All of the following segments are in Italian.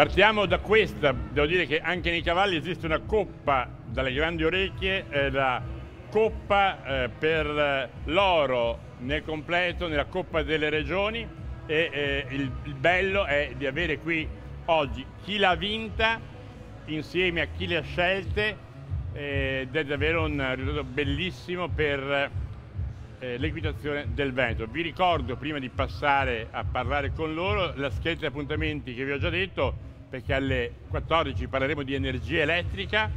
Partiamo da questa, devo dire che anche nei cavalli esiste una coppa dalle grandi orecchie, eh, la coppa eh, per l'oro nel completo, nella coppa delle regioni e eh, il, il bello è di avere qui oggi chi l'ha vinta insieme a chi le ha scelte ed è davvero un risultato bellissimo per eh, l'equitazione del Veneto. Vi ricordo prima di passare a parlare con loro la scheda di appuntamenti che vi ho già detto perché alle 14 parleremo di energia elettrica,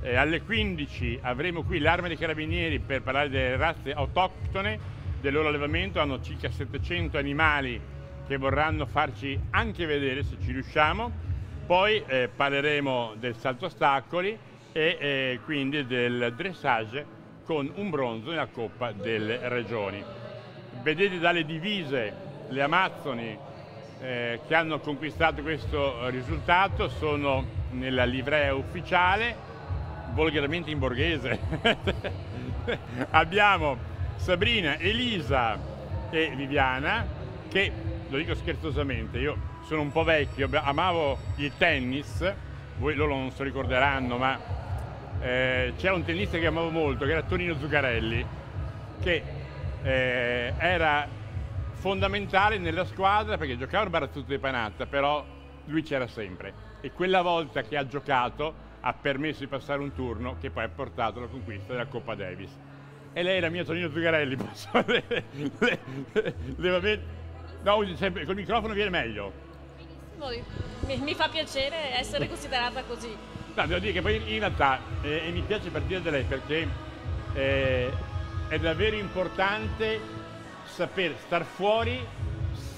eh, alle 15 avremo qui l'Arma dei Carabinieri per parlare delle razze autoctone, del loro allevamento, hanno circa 700 animali che vorranno farci anche vedere se ci riusciamo, poi eh, parleremo del salto ostacoli e eh, quindi del dressage con un bronzo nella Coppa delle Regioni. Vedete dalle divise le Amazzoni eh, che hanno conquistato questo risultato sono nella livrea ufficiale, volgarmente in borghese. Abbiamo Sabrina, Elisa e Viviana che, lo dico scherzosamente, io sono un po' vecchio, amavo il tennis, voi loro non se lo ricorderanno, ma eh, c'era un tennista che amavo molto, che era Tonino Zuccarelli, che eh, era fondamentale nella squadra perché giocava il barattuto di Panatta, però lui c'era sempre e quella volta che ha giocato ha permesso di passare un turno che poi ha portato alla conquista della Coppa Davis. E lei era mia Tonino Zugarelli, posso le, le, le, No, col microfono viene meglio. Mi, mi, fa piacere essere considerata così. No, devo dire che poi in realtà eh, mi piace partire da lei perché eh, è davvero importante saper star fuori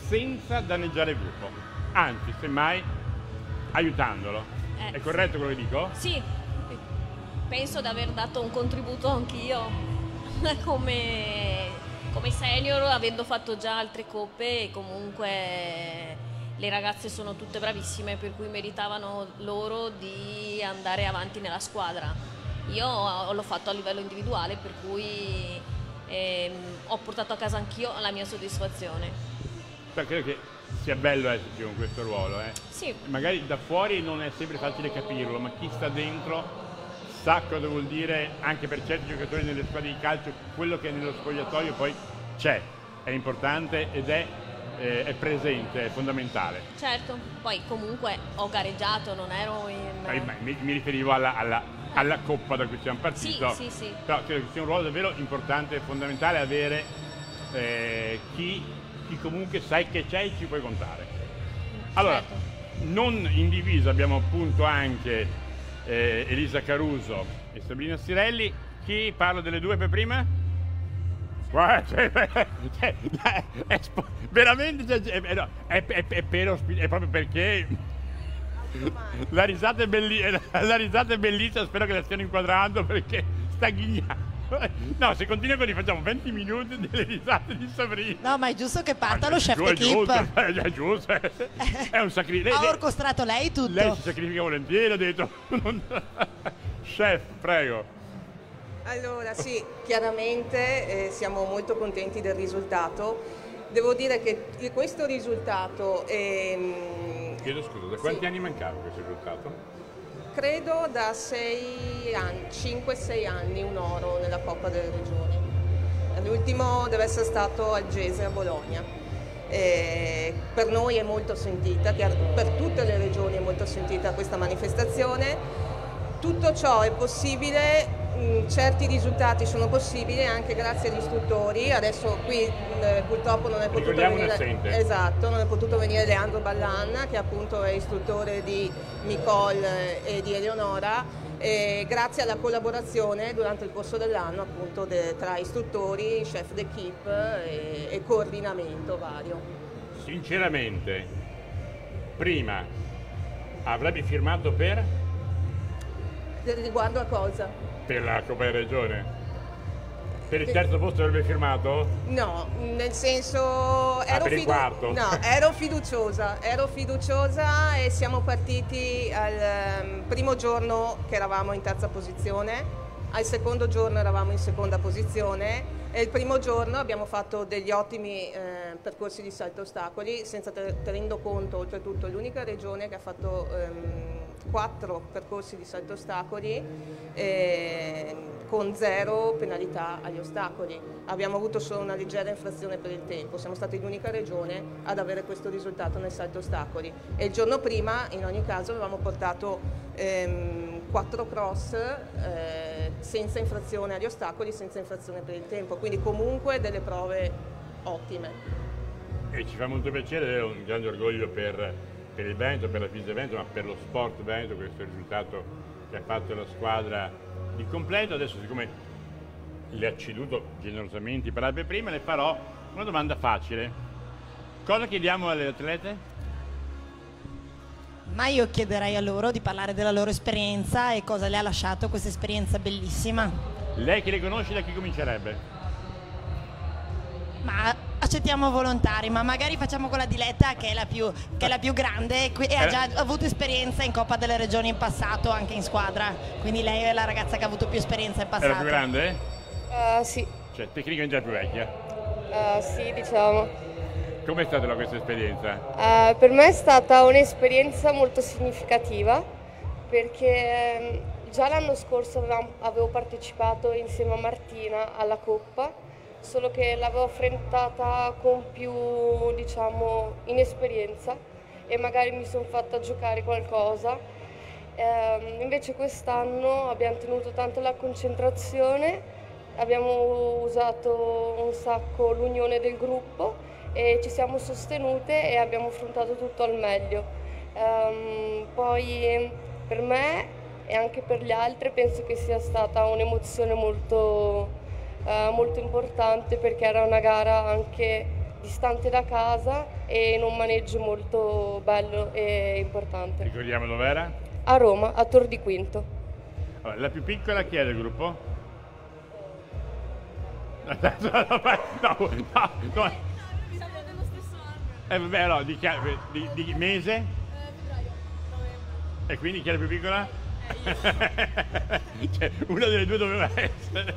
senza danneggiare il gruppo, anzi, semmai aiutandolo. Eh, È corretto quello che dico? Sì, penso di aver dato un contributo anch'io come, come senior, avendo fatto già altre coppe e comunque le ragazze sono tutte bravissime per cui meritavano loro di andare avanti nella squadra. Io l'ho fatto a livello individuale per cui e ehm, ho portato a casa anch'io la mia soddisfazione. Beh, credo che sia bello esserci con questo ruolo. Eh? Sì. Magari da fuori non è sempre facile capirlo, ma chi sta dentro sa cosa vuol dire anche per certi giocatori nelle squadre di calcio, quello che è nello spogliatoio poi c'è, è importante ed è, eh, è presente, è fondamentale. Certo, poi comunque ho gareggiato, non ero in... Mi, mi riferivo alla, alla alla Coppa da cui siamo partiti. Sì, sì, sì. Però credo che sia un ruolo davvero importante e fondamentale avere eh, chi, chi, comunque sai che c'è e ci puoi contare. Allora, certo. non in divisa abbiamo appunto anche eh, Elisa Caruso e Sabrina Stirelli. Chi parla delle due per prima? Guarda, cioè, cioè, è, veramente cioè, è, è, è, è proprio perché la risata, è belli- la risata è bellissima, spero che la stiano inquadrando perché sta ghignando. No, se continua così facciamo 20 minuti delle risate di Sabrina. No, ma è giusto che parta lo chef. È giusto, è giusto. È un sacrificio. Ha orchestrato lei tutto. Lei si sacrifica volentieri, ha detto. chef, prego. Allora, sì, chiaramente eh, siamo molto contenti del risultato. Devo dire che questo risultato è mm, chiedo scusa, da quanti sì. anni mancava questo risultato? Credo da 5-6 anni un oro nella Coppa delle Regioni. L'ultimo deve essere stato al Gese a Bologna. E per noi è molto sentita, per tutte le regioni è molto sentita questa manifestazione. Tutto ciò è possibile Certi risultati sono possibili anche grazie agli istruttori, adesso qui eh, purtroppo non è potuto venire, esatto, non è potuto venire Leandro Ballan che appunto è istruttore di Nicole e di Eleonora e grazie alla collaborazione durante il corso dell'anno appunto de, tra istruttori, chef d'equipe e, e coordinamento vario. Sinceramente, prima avrebbe firmato per? Riguardo a cosa? per la Coppa Regione? Per il terzo posto avrebbe firmato? No, nel senso ah, ero, ah, fidu- no, ero fiduciosa, ero fiduciosa e siamo partiti al um, primo giorno che eravamo in terza posizione al secondo giorno eravamo in seconda posizione e il primo giorno abbiamo fatto degli ottimi eh, percorsi di salto ostacoli, senza tenendo conto oltretutto l'unica regione che ha fatto ehm, quattro percorsi di salto ostacoli eh, con zero penalità agli ostacoli. Abbiamo avuto solo una leggera infrazione per il tempo, siamo stati l'unica regione ad avere questo risultato nel salto ostacoli e il giorno prima in ogni caso avevamo portato ehm, quattro cross eh, senza infrazione agli ostacoli, senza infrazione per il tempo quindi comunque delle prove ottime. E ci fa molto piacere, è un grande orgoglio per, per il Veneto, per la FISA Veneto, ma per lo sport Veneto, questo risultato che ha fatto la squadra di completo. Adesso siccome le ha ceduto generosamente per parole prima, le farò una domanda facile. Cosa chiediamo alle atlete? Ma io chiederei a loro di parlare della loro esperienza e cosa le ha lasciato questa esperienza bellissima. Lei che le conosce da chi comincerebbe? Ma accettiamo volontari, ma magari facciamo quella di Letta che è la più, è la più grande e ha già avuto esperienza in Coppa delle Regioni in passato, anche in squadra. Quindi lei è la ragazza che ha avuto più esperienza in passato. È la più grande? Uh, sì. Cioè, tecnicamente è la più vecchia? Uh, sì, diciamo. Com'è stata questa esperienza? Uh, per me è stata un'esperienza molto significativa perché ehm, già l'anno scorso avevo partecipato insieme a Martina alla Coppa solo che l'avevo affrontata con più diciamo, inesperienza e magari mi sono fatta giocare qualcosa. Eh, invece quest'anno abbiamo tenuto tanto la concentrazione, abbiamo usato un sacco l'unione del gruppo e ci siamo sostenute e abbiamo affrontato tutto al meglio. Eh, poi per me e anche per gli altri penso che sia stata un'emozione molto eh, molto importante perché era una gara anche distante da casa e in un maneggio molto bello e importante. Ricordiamo dov'era? A Roma, a Tor di Quinto. Allora, la più piccola chi è del gruppo? No, no, no, no. Siamo dello stesso anno. Eh, vabbè, allora, di, di, di mese? Eh, febbraio. E quindi chi è la più piccola? Eh, cioè, una delle due doveva essere.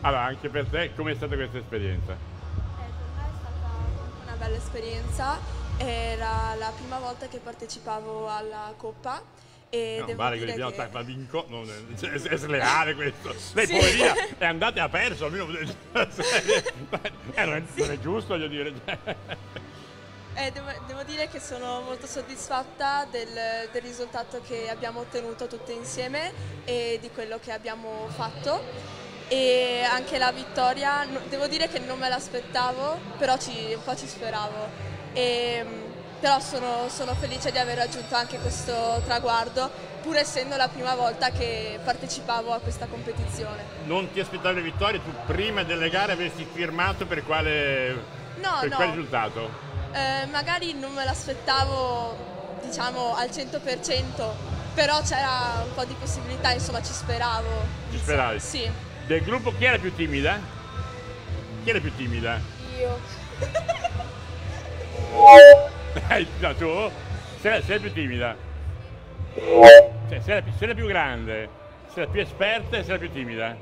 Allora, anche per te, com'è stata questa esperienza? Eh, per me è stata una bella esperienza, era la prima volta che partecipavo alla Coppa e no, devo vale dire che che... ma vinco, non è, è, è sleale questo. Lei sì. poverina è andata e ha perso, almeno eh, non, è, sì. non è giusto, voglio dire. Eh, devo, devo, dire che sono molto soddisfatta del, del, risultato che abbiamo ottenuto tutte insieme e di quello che abbiamo fatto e anche la vittoria, devo dire che non me l'aspettavo, però ci, un po' ci speravo. E, però sono, sono, felice di aver raggiunto anche questo traguardo, pur essendo la prima volta che partecipavo a questa competizione. Non ti aspettavi le vittorie? Tu prima delle gare avresti firmato per quale, no, per no. quale risultato? Eh, magari non me l'aspettavo diciamo al 100%, però c'era un po' di possibilità, insomma ci speravo. Ci speravi? Sì. Del gruppo chi è la più timida? Chi è la più timida? Io. Eh, no, tu? Sei, sei la più timida? Cioè, sei, la più, sei la più grande, sei la più esperta e sei la più timida?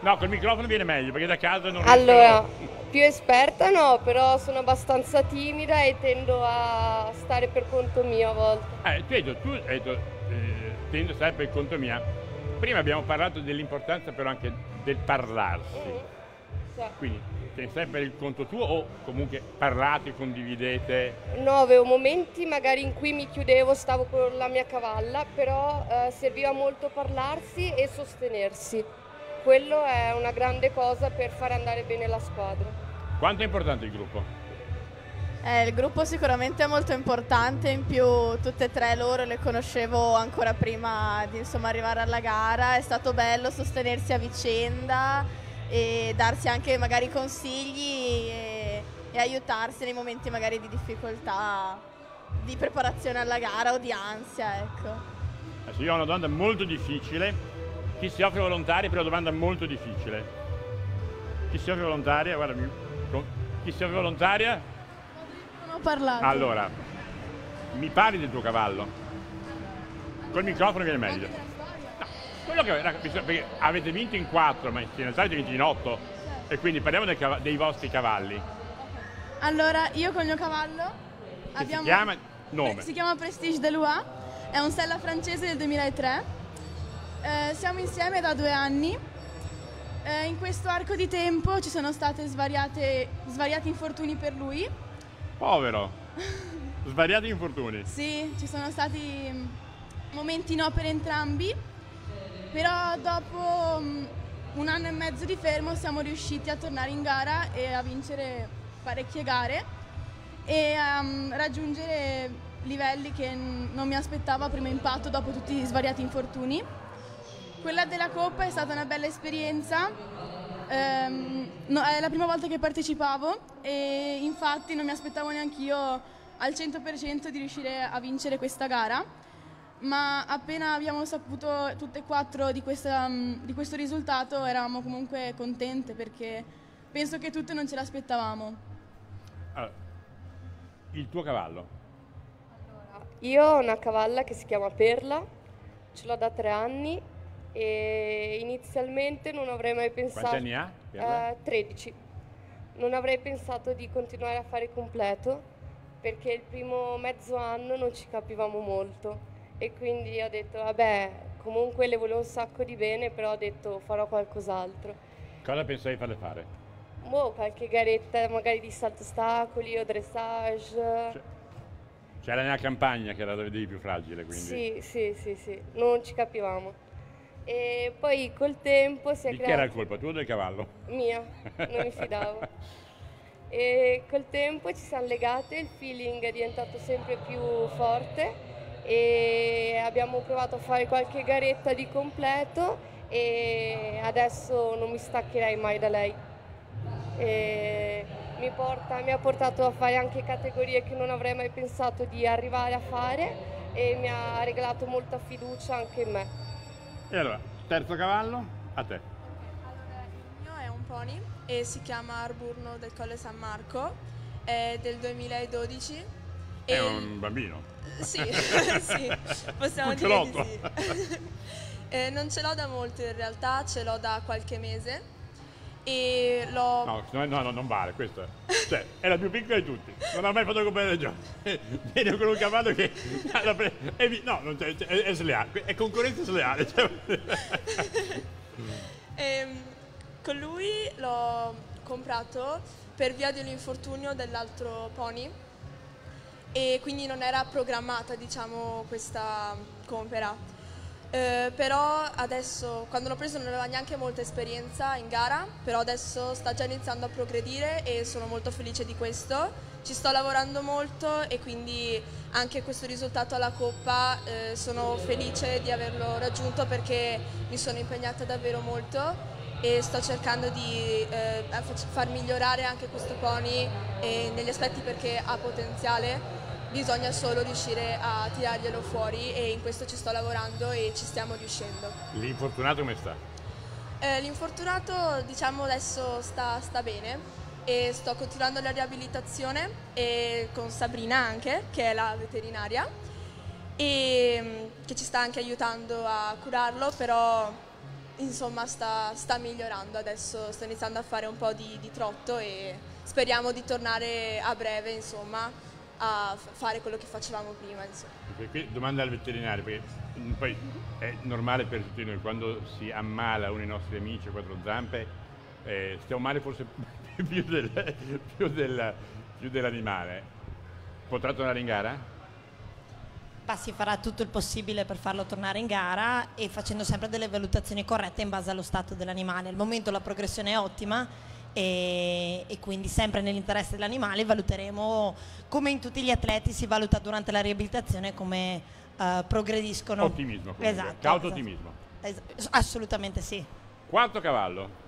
No, col microfono viene meglio perché da casa non Allora, più esperta no, però sono abbastanza timida e tendo a stare per conto mio a volte. Eh, tu hai detto, tu hai detto, eh, tendo a stare per conto mio prima abbiamo parlato dell'importanza però anche del parlarsi. Mm-hmm. Quindi sei sempre il conto tuo o comunque parlate, condividete? No, avevo momenti magari in cui mi chiudevo, stavo con la mia cavalla, però eh, serviva molto parlarsi e sostenersi. Quello è una grande cosa per far andare bene la squadra. Quanto è importante il gruppo? Eh, il gruppo sicuramente è molto importante, in più tutte e tre loro le conoscevo ancora prima di insomma, arrivare alla gara, è stato bello sostenersi a vicenda e darsi anche magari consigli e, e aiutarsi nei momenti magari di difficoltà di preparazione alla gara o di ansia. Ecco. Adesso io ho una domanda molto difficile, chi si offre volontaria per una domanda molto difficile? Chi si offre volontaria? Guarda, chi si offre volontaria? parlato. Allora, mi parli del tuo cavallo? Col microfono viene meglio. Quello che, perché avete vinto in 4, ma in realtà avete vinto in 8. E quindi parliamo dei, dei vostri cavalli. Allora, io con il mio cavallo Che abbiamo... si chiama nome. Si chiama Prestige de Loire, è un sella francese del 2003. Eh, siamo insieme da due anni. Eh, in questo arco di tempo ci sono stati svariati infortuni per lui. Povero. Svariati infortuni. Sì, ci sono stati momenti no per entrambi, però dopo mm, un anno e mezzo di fermo siamo riusciti a tornare in gara e a vincere parecchie gare e a mm, raggiungere livelli che non mi aspettavo a primo impatto dopo tutti gli svariati infortuni. Quella della Coppa è stata una bella esperienza, ehm, no, è la prima volta che partecipavo e infatti non mi aspettavo neanche io al 100% di riuscire a vincere questa gara, ma appena abbiamo saputo tutte e quattro di, questa, mm, di questo risultato eravamo comunque contente perché penso che tutte non ce l'aspettavamo. Allora, il tuo cavallo. Io ho una cavalla che si chiama Perla, ce l'ho da tre anni e inizialmente non avrei mai pensato... Quanti anni ha? Perla? Eh, 13. Non avrei pensato di continuare a fare completo perché il primo mezzo anno non ci capivamo molto e quindi ho detto vabbè comunque le volevo un sacco di bene però ho detto farò qualcos'altro. Cosa pensavi di farle fare? Boh, qualche garetta magari di salto ostacoli o dressage. Cioè, C'era nella campagna che era la vedevi più fragile, quindi. Sì, sì, sì, sì, non ci capivamo. E poi col tempo si è Di chi creato... era la colpa? Tu o del cavallo? Mia, non mi fidavo. E col tempo ci siamo legate, il feeling è diventato sempre più forte e abbiamo provato a fare qualche garetta di completo e adesso non mi staccherei mai da lei. E mi, porta- mi ha portato a fare anche categorie che non avrei mai pensato di arrivare a fare e mi ha regalato molta fiducia anche in me. E allora, terzo cavallo, a te. Il mio è un pony e si chiama Arburno del Colle San Marco, è del 2012. È e- un bambino. Sì, sì, possiamo Un dire di sì. Eh, non ce l'ho da molto in realtà, ce l'ho da qualche mese e l'ho... No, no, no, no, non vale, questo è. Cioè, è la più piccola di tutti. Non ha mai fatto comprare le giochi. Viene con un cavallo che. pre- e no, non c'è- è, è sleale. È concorrenza sleale. cioè. Ehm, con lui l'ho comprato per via dell'infortunio dell'altro pony e quindi non era programmata diciamo questa compera. Eh, però adesso quando l'ho preso non aveva neanche molta esperienza in gara, però adesso sta già iniziando a progredire e sono molto felice di questo. Ci sto lavorando molto e quindi anche questo risultato alla Coppa eh, sono felice di averlo raggiunto perché mi sono impegnata davvero molto e sto cercando di eh, far migliorare anche questo pony eh, negli aspetti perché ha potenziale bisogna solo riuscire a tirarglielo fuori e in questo ci sto lavorando e ci stiamo riuscendo. L'infortunato come sta? Eh, l'infortunato diciamo adesso sta, sta bene e sto continuando la riabilitazione e con Sabrina anche, che è la veterinaria, e mm, che ci sta anche aiutando a curarlo, però insomma sta, sta migliorando, adesso sto iniziando a fare un po' di, di trotto e speriamo di tornare a breve insomma a fare quello che facevamo prima. Insomma. Qui domanda al veterinario, perché mm, poi è normale per tutti noi, quando si ammala uno dei nostri amici a quattro zampe, eh, stiamo male forse più, del- più del- più dell'animale. Potrà tornare in gara? Ma si farà tutto il possibile per farlo tornare in gara e facendo sempre delle valutazioni corrette in base allo stato dell'animale. Al momento la progressione è ottima e, e quindi sempre nell'interesse dell'animale valuteremo come in tutti gli atleti si valuta durante la riabilitazione come eh, progrediscono. Ottimismo, comunque. Esatto. Cauto esatto. ottimismo. Es- assolutamente sì. Quarto cavallo.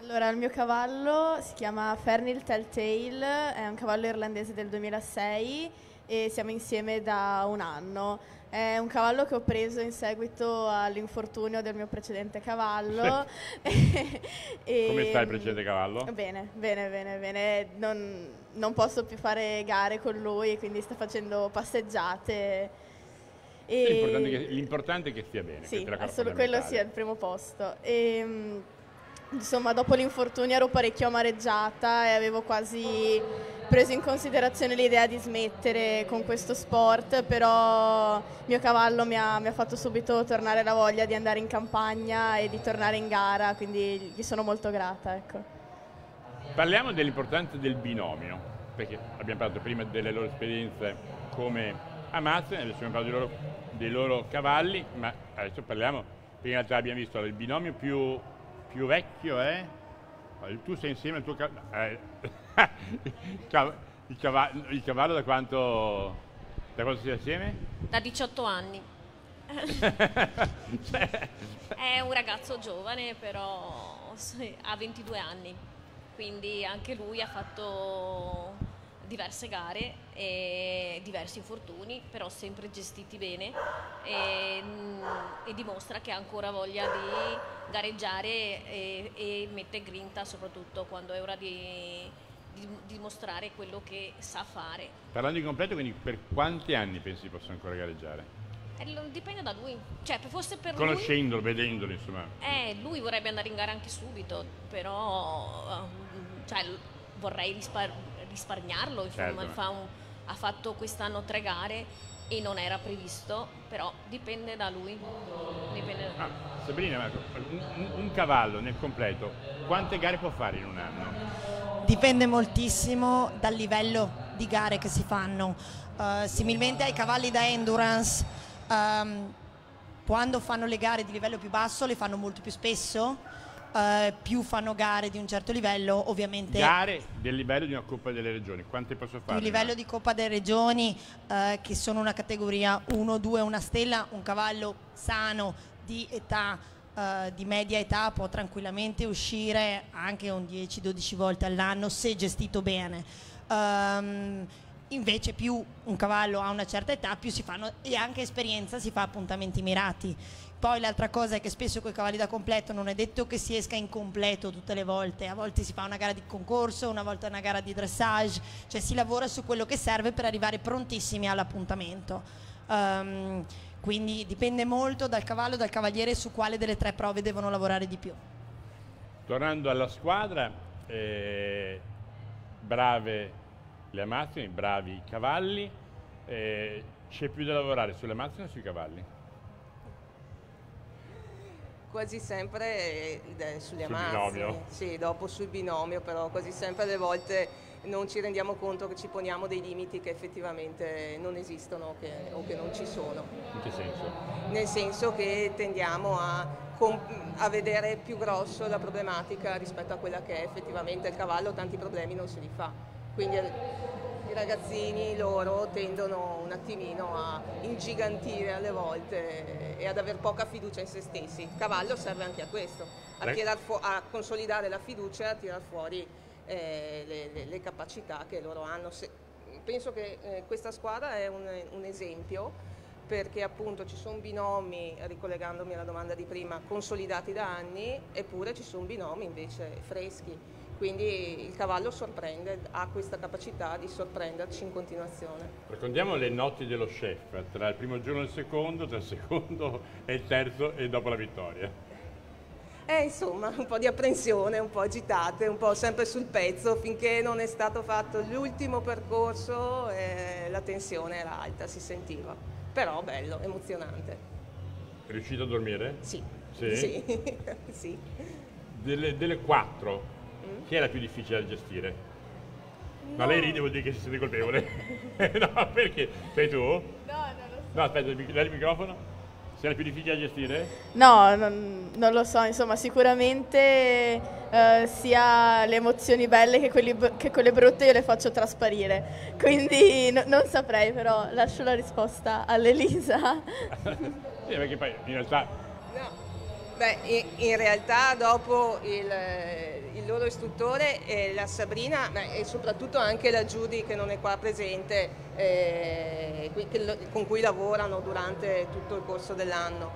Allora, il mio cavallo si chiama Fernil Telltale, è un cavallo irlandese del 2006 e siamo insieme da un anno. È un cavallo che ho preso in seguito all'infortunio del mio precedente cavallo. E- Come sta il precedente cavallo? Bene, bene, bene, bene. Non, non posso più fare gare con lui, quindi sta facendo passeggiate. L'importante, che, l'importante è che stia bene. Sì, assolutamente quello sia il primo posto. E, mm, insomma, dopo l'infortunio ero parecchio amareggiata e avevo quasi preso in considerazione l'idea di smettere con questo sport, però mio cavallo mi ha, mi ha, fatto subito tornare la voglia di andare in campagna e di tornare in gara, quindi gli sono molto grata. Ecco. Parliamo dell'importanza del binomio, perché abbiamo parlato prima delle loro esperienze come amazzoni, adesso abbiamo parlato dei loro, dei loro, cavalli, ma adesso parliamo, in realtà abbiamo visto il binomio più, più vecchio. Eh? Tu sei insieme al tuo cavallo... Eh, il, cavallo, il cavallo da quanto, da quanto sei assieme? Da 18 anni. È un ragazzo giovane, però ha 22 anni, quindi anche lui ha fatto diverse gare e diversi infortuni, però sempre gestiti bene e, e dimostra che ha ancora voglia di gareggiare e, e mette grinta soprattutto quando è ora di dimostrare quello che sa fare. Parlando di completo, quindi per quanti anni pensi possa ancora gareggiare? Eh, dipende da lui, cioè fosse per Conoscendolo, lui, vedendolo insomma. Eh, lui vorrebbe andare in gara anche subito, però uh, cioè, vorrei rispar risparmiarlo, insomma, certo. un, ha fatto quest'anno tre gare e non era previsto, però dipende da lui. Dipende da lui. Ah, Sabrina, un, un cavallo nel completo, quante gare può fare in un anno? dipende moltissimo dal livello di gare che si fanno. Uh, similmente ai cavalli da endurance, um, quando fanno le gare di livello più basso le fanno molto più spesso, uh, più fanno gare di un certo livello, ovviamente... Gare del livello di una Coppa delle Regioni, quante posso fare? Il livello di Coppa delle Regioni, uh, che sono una categoria 1, 2, una stella, un cavallo sano di età uh, di media età può tranquillamente uscire anche un 10-12 volte all'anno se gestito bene. Um, invece più un cavallo ha una certa età più si fanno e anche esperienza si fa appuntamenti mirati poi l'altra cosa è che spesso con i cavalli da completo non è detto che si esca incompleto tutte le volte a volte si fa una gara di concorso una volta una gara di dressage cioè si lavora su quello che serve per arrivare prontissimi all'appuntamento um, quindi dipende molto dal cavallo dal cavaliere su quale delle tre prove devono lavorare di più. Tornando alla squadra, eh, brave le amazzoni, bravi i cavalli, eh, c'è più da lavorare sulle amazzoni o sui cavalli? Quasi sempre eh, sulle amazzoni, sì, dopo sul binomio, però quasi sempre alle volte non ci rendiamo conto che ci poniamo dei limiti che effettivamente non esistono che, o che non ci sono. In che senso? Nel senso che tendiamo a, a, vedere più grosso la problematica rispetto a quella che è effettivamente il cavallo, tanti problemi non se li fa. Quindi ragazzini loro tendono un attimino a ingigantire alle volte e ad avere poca fiducia in se stessi. Il cavallo serve anche a questo, a, a consolidare la fiducia e a tirar fuori eh, le, le, le, capacità che loro hanno. Se, penso che eh, questa squadra è un, un, esempio perché appunto ci sono binomi, ricollegandomi alla domanda di prima, consolidati da anni, eppure ci sono binomi invece freschi. Quindi il cavallo sorprende, ha questa capacità di sorprenderci in continuazione. Raccontiamo le notti dello chef, tra il primo giorno e il secondo, tra il secondo e il terzo e dopo la vittoria. Eh, insomma, un po' di apprensione, un po' agitate, un po' sempre sul pezzo, finché non è stato fatto l'ultimo percorso eh, la tensione era alta, si sentiva. Però bello, emozionante. Riuscito a dormire? Sì. Sì? Sì. sì. Delle, delle, quattro, mm? chi è la più difficile da gestire? No. Ma lei ride vuol dire che si sente colpevole. no, perché? Sei tu? No, non lo so. No, aspetta, dai il microfono. Sei la più difficile da gestire? No, non, non lo so, insomma sicuramente eh, sia le emozioni belle che, quelli, che, quelle brutte io le faccio trasparire, quindi no, non saprei però lascio la risposta all'Elisa. sì, perché poi in realtà... No. Beh, in, realtà dopo il, il loro istruttore, eh, la Sabrina beh, e soprattutto anche la Judy che non è qua presente, eh, che, con cui lavorano durante tutto il corso dell'anno.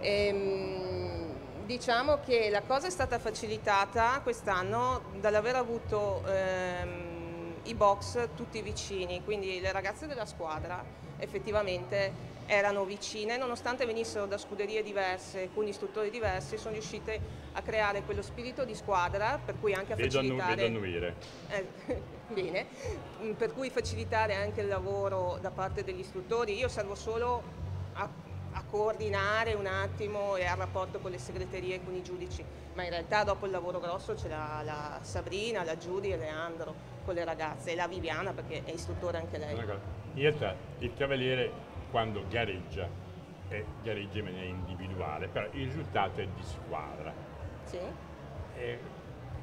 Ehm, diciamo che la cosa è stata facilitata quest'anno dall'aver avuto ehm, i box tutti vicini, quindi le ragazze della squadra effettivamente erano vicine, nonostante venissero da scuderie diverse, con istruttori diversi, sono riuscite a creare quello spirito di squadra, per cui anche a facilitare... Vedo annuire. Eh, bene, per cui facilitare anche il lavoro da parte degli istruttori. Io servo solo a, a coordinare un attimo e al rapporto con le segreterie e con i giudici, ma in realtà dopo il lavoro grosso c'è la, la Sabrina, la Giudy e Leandro con le ragazze e la Viviana perché è istruttore anche lei. In realtà il cavaliere quando gareggia e gareggia in maniera individuale, però il risultato è di squadra. Sì. E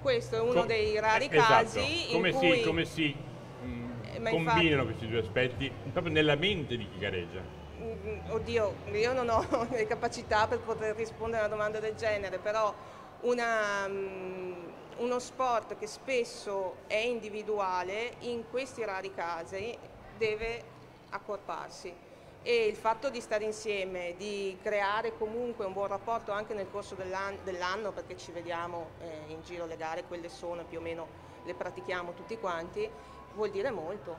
Questo è uno dei rari eh, esatto. casi come in si, cui... Come si mh, mm, combinano infatti... questi due aspetti proprio nella mente di chi gareggia? Mm, oddio, io non ho le capacità per poter rispondere a una domanda del genere, però una, uno sport che spesso è individuale, in questi rari casi deve accorparsi e il fatto di stare insieme, di creare comunque un buon rapporto anche nel corso dell'anno, perché ci vediamo eh, in giro le gare, quelle sono più o meno le pratichiamo tutti quanti, vuol dire molto.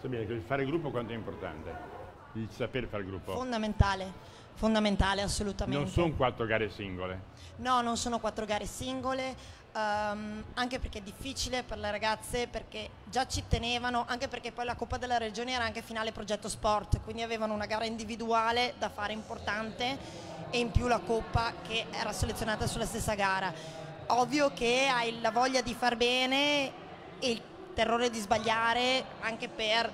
Sabine, il fare gruppo quanto è importante? Il saper fare gruppo? Fondamentale, fondamentale assolutamente. Non sono quattro gare singole? No, non sono quattro gare singole, um, anche perché è difficile per le ragazze, perché già ci tenevano, anche perché poi la Coppa della Regione era anche finale progetto sport, quindi avevano una gara individuale da fare importante e in più la Coppa che era selezionata sulla stessa gara. Ovvio che hai la voglia di far bene e il terrore di sbagliare anche per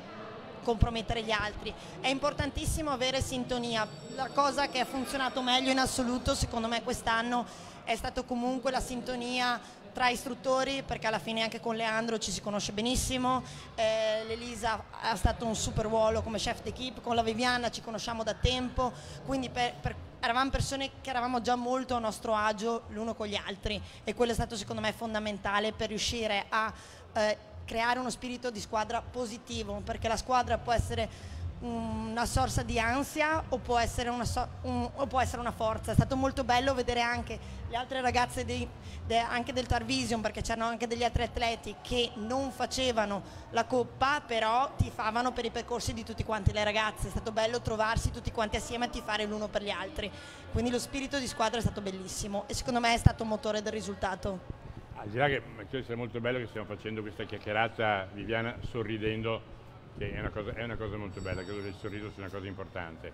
compromettere gli altri. È importantissimo avere sintonia. La cosa che ha funzionato meglio in assoluto secondo me quest'anno è stato comunque la sintonia tra istruttori perché alla fine anche con Leandro ci si conosce benissimo, eh, l'Elisa ha stato un super ruolo come chef d'equipe, con la Viviana ci conosciamo da tempo, quindi per, per, eravamo persone che eravamo già molto a nostro agio l'uno con gli altri e quello è stato secondo me fondamentale per riuscire a eh, creare uno spirito di squadra positivo perché la squadra può essere una sorsa di ansia o può, so un, o può, essere una forza. È stato molto bello vedere anche le altre ragazze dei, de, anche del Tarvision, perché c'erano anche degli altri atleti che non facevano la coppa, però tifavano per i percorsi di tutti quanti le ragazze. È stato bello trovarsi tutti quanti assieme a tifare l'uno per gli altri. Quindi lo spirito di squadra è stato bellissimo e secondo me è stato motore del risultato. Al di là che credo sia molto bello che stiamo facendo questa chiacchierata, Viviana, sorridendo che è una cosa, è una cosa molto bella, credo che il sorriso sia una cosa importante.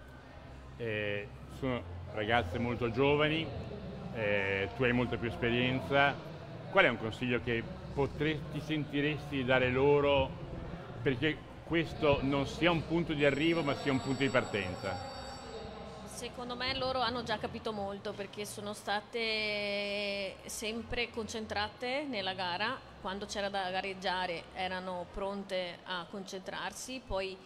Eh, sono ragazze molto giovani, eh, tu hai molta più esperienza, qual è un consiglio che potresti, sentiresti dare loro perché questo non sia un punto di arrivo ma sia un punto di partenza? Secondo me loro hanno già capito molto perché sono state sempre concentrate nella gara, quando c'era da gareggiare erano pronte a concentrarsi, poi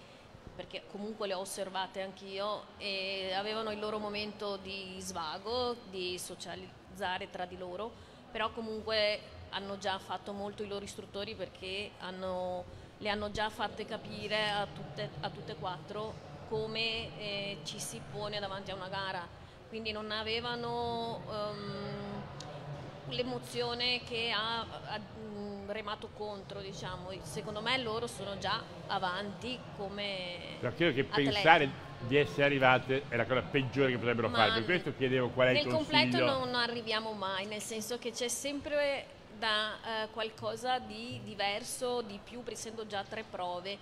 perché comunque le ho osservate anch'io e avevano il loro momento di svago, di socializzare tra di loro, però comunque hanno già fatto molto i loro istruttori perché hanno, le hanno già fatte capire a tutte, a tutte e quattro come eh, ci si pone davanti a una gara, quindi non avevano um, l'emozione che ha, ha remato contro, diciamo. secondo me loro sono già avanti come... Credo che atleti. pensare di essere arrivate è la cosa peggiore che potrebbero Ma fare, per questo chiedevo qual è il consiglio. Nel completo non arriviamo mai, nel senso che c'è sempre da uh, qualcosa di diverso, di più, essendo già tre prove,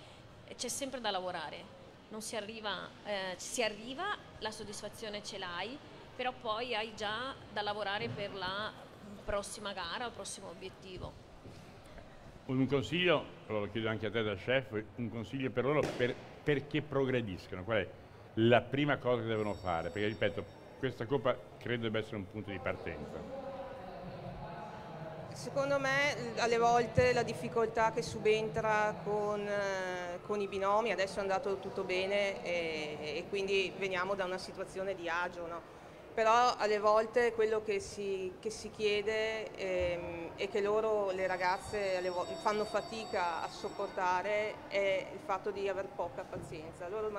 c'è sempre da lavorare si arriva, eh, si arriva, la soddisfazione ce l'hai, però poi hai già da lavorare per la prossima gara, il prossimo obiettivo. Un consiglio, lo chiedo anche a te da chef, un consiglio per loro per, perché progrediscono, qual è la prima cosa che devono fare? Perché ripeto, questa Coppa credo debba essere un punto di partenza. Secondo me alle volte la difficoltà che subentra con, eh, con i binomi, adesso è andato tutto bene e, e quindi veniamo da una situazione di agio, no? però alle volte quello che si, che si chiede ehm, e che loro, le ragazze, fanno fatica a sopportare è il fatto di avere poca pazienza. Loro,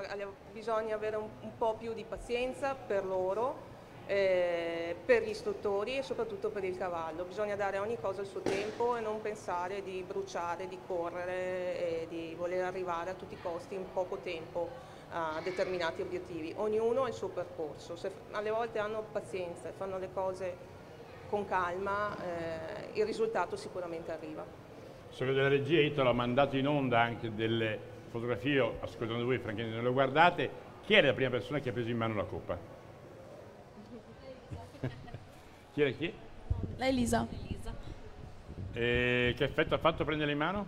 bisogna avere un, un po' più di pazienza per loro eh, per gli istruttori e soprattutto per il cavallo. Bisogna dare a ogni cosa il suo tempo e non pensare di bruciare, di correre e di voler arrivare a tutti i costi in poco tempo. a determinati obiettivi. Ognuno ha il suo percorso, se alle volte hanno pazienza e fanno le cose con calma, eh, il risultato sicuramente arriva. So che della regia Italo ha mandato in onda anche delle fotografie, ascoltando voi francamente non le guardate, chi era la prima persona che ha preso in mano la coppa? Chi era chi? La Elisa. Elisa. E che effetto ha fatto prendere in mano?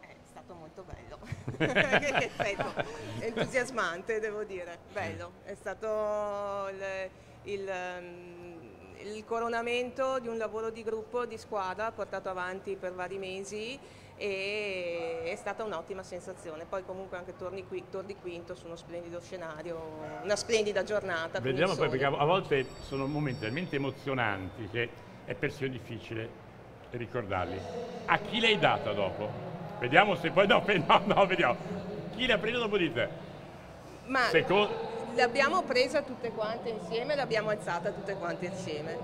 È stato molto bello, che effetto, entusiasmante devo dire, bello, è stato il, il, um, il, coronamento di un lavoro di gruppo, di squadra portato avanti per vari mesi e è stata un'ottima sensazione, poi comunque anche torni, qui, torni quinto su uno splendido scenario, una splendida giornata. Vediamo poi perché a volte sono momenti talmente emozionanti che è persino difficile ricordarli. A chi l'hai data dopo? Vediamo se poi... No, no, no vediamo. Chi l'ha presa dopo di te? Ma Secondo... l'abbiamo presa tutte quante insieme, l'abbiamo alzata tutte quante insieme.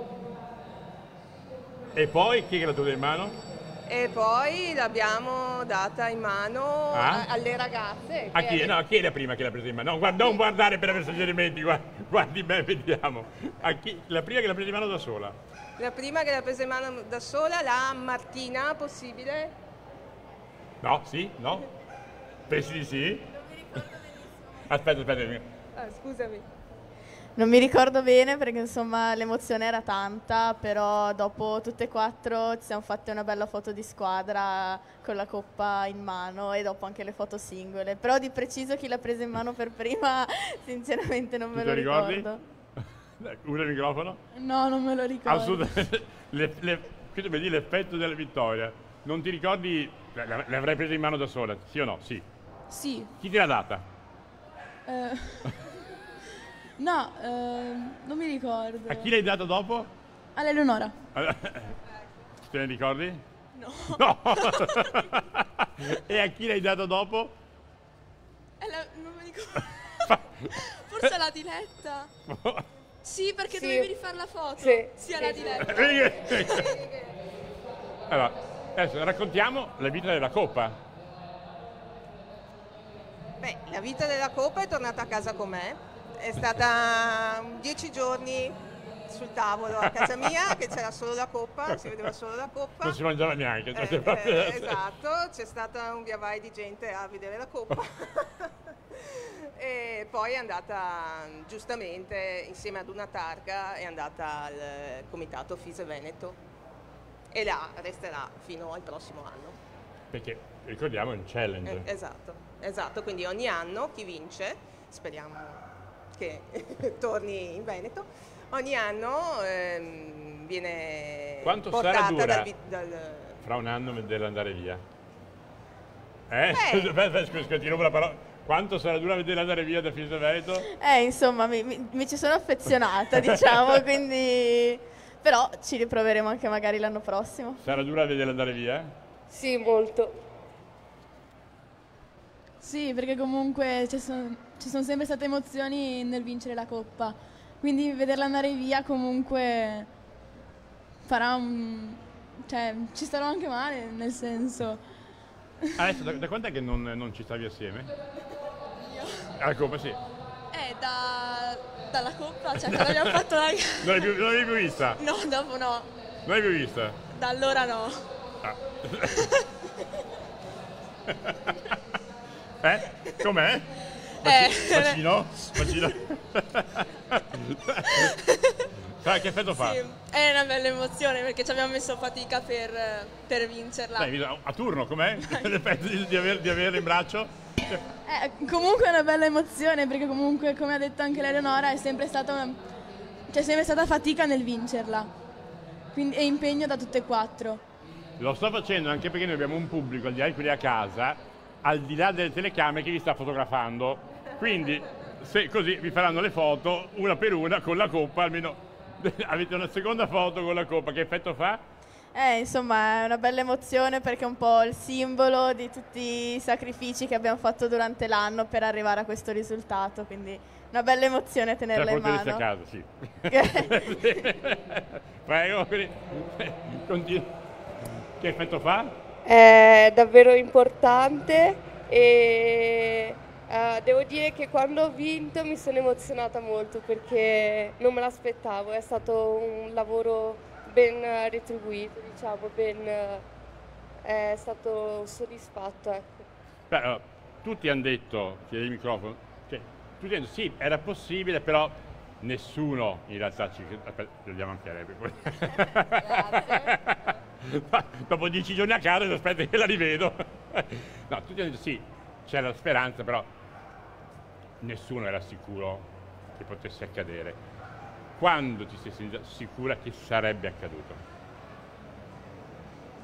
E poi chi è la tua in mano? E poi l'abbiamo data in mano ah? alle ragazze. A chi? No, chi è la prima che l'ha presa in mano? No, guarda, non guardare per avere suggerimenti, guardi, guardi bene, vediamo. Chi, la prima che l'ha presa in mano da sola? La prima che l'ha presa in mano da sola, la Martina, possibile? No, sì, no? Pensi di sì? Non mi ricordo benissimo. Aspetta, aspetta. Ah, scusami. Non mi ricordo bene perché insomma l'emozione era tanta, però dopo tutte e quattro ci siamo fatte una bella foto di squadra con la coppa in mano e dopo anche le foto singole. Però di preciso chi l'ha presa in mano per prima, sinceramente non me lo ricordo. Ricordi? Usa il microfono? No, non me lo ricordo. Assolutamente. Le, le, questo per dire l'effetto della vittoria. Non ti ricordi, l'avrei presa in mano da sola, sì o no? Sì. Sì. Chi te l'ha data? Eh, no, eh, non mi ricordo. A chi l'hai data dopo? All'Eleonora. Te ne ricordi? No. No! e a chi l'hai data dopo? La, non mi ricordo. Forse la diletta. Sì, perché sì. dovevi rifare la foto. Sì. Sì, alla diretta. allora, adesso raccontiamo la vita della Coppa. Beh, la vita della Coppa è tornata a casa con me. È stata dieci giorni sul tavolo a casa mia che c'era solo la coppa, si vedeva solo la coppa. Non si mangiava neanche. Eh, eh, esatto, c'è stata un via vai di gente a vedere la coppa. e poi è andata giustamente insieme ad una targa è andata al comitato Fise Veneto e là resterà fino al prossimo anno. Perché ricordiamo è un challenge. Eh, esatto, esatto, quindi ogni anno chi vince, speriamo che torni in Veneto, ogni anno ehm, viene Quanto portata sarà dal, dal... Fra un anno dell'andare via. Eh? Beh. Scusa, scusa, ti rubo la parola. Quanto sarà dura vedere andare via da Fiese Veneto? Eh, insomma, mi, mi, mi ci sono affezionata, diciamo, quindi... Però ci riproveremo anche magari l'anno prossimo. Sarà dura vedere andare via? Sì, molto. Sì, perché comunque ci sono, ci sono sempre state emozioni nel vincere la Coppa. Quindi vederla andare via comunque farà un... cioè ci starò anche male, nel senso... Adesso da, da quant'è che non, non ci stavi assieme? Alla Coppa, sì. Eh, da, dalla Coppa, cioè quando abbiamo fatto la Non l'hai più, non l'hai più vista? No, dopo no. Non l'hai più vista? Da allora no. Ah. eh? Com'è? Eh. Bacino? Bacino? Sai che effetto fa? Sì, è una bella emozione perché ci abbiamo messo fatica per, per vincerla. Dai, a turno, com'è? L'effetto di, di, aver, di averla in braccio? Eh, comunque è una bella emozione perché comunque come ha detto anche l'Eleonora è sempre stata una, c'è sempre stata fatica nel vincerla Quindi, e impegno da tutte e quattro. Lo sto facendo anche perché noi abbiamo un pubblico al di là di quelli a casa, al di là delle telecamere che vi sta fotografando. Quindi se così vi faranno le foto una per una con la coppa, almeno avete una seconda foto con la coppa, che effetto fa? Eh, insomma, è una bella emozione perché è un po' il simbolo di tutti i sacrifici che abbiamo fatto durante l'anno per arrivare a questo risultato, quindi una bella emozione tenerla in mano. a casa, sì. Prego, continua. Che effetto fa? È davvero importante e Uh, devo dire che quando ho vinto mi sono emozionata molto perché non me l'aspettavo, è stato un lavoro ben retribuito, diciamo, ben, uh, è stato soddisfatto. Ecco. Beh, tutti hanno detto, chiedi il microfono, cioè, tutti hanno detto sì, era possibile, però nessuno in realtà ci... Lo diamo anche a lei. Dopo dieci giorni a casa, aspetta che la rivedo. no, tutti hanno detto sì, c'era la speranza, però nessuno era sicuro che potesse accadere. Quando ti sei sicura che sarebbe accaduto?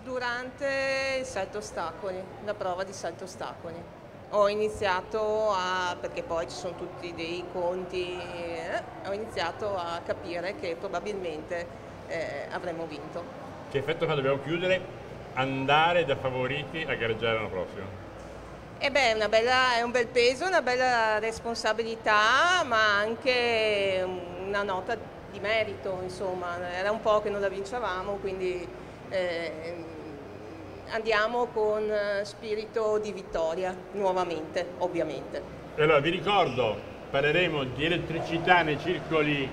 Durante il salto ostacoli, la prova di salto ostacoli. Ho iniziato a, perché poi ci sono tutti dei conti, eh, ho iniziato a capire che probabilmente eh, avremmo vinto. Che effetto fa? Dobbiamo chiudere? Andare da favoriti a gareggiare l'anno prossimo? E beh, bella, è un bel peso, una bella responsabilità, ma anche una nota di merito, insomma, era un po' che non la vincevamo, quindi eh, andiamo con spirito di vittoria, nuovamente, ovviamente. Allora, vi ricordo, parleremo di elettricità nei circoli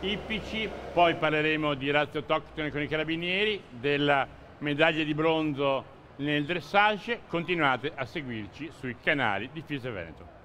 ippici, poi parleremo di razze autoctone con i carabinieri, della medaglia di bronzo nel dressage, continuate a seguirci sui canali di Fise Veneto.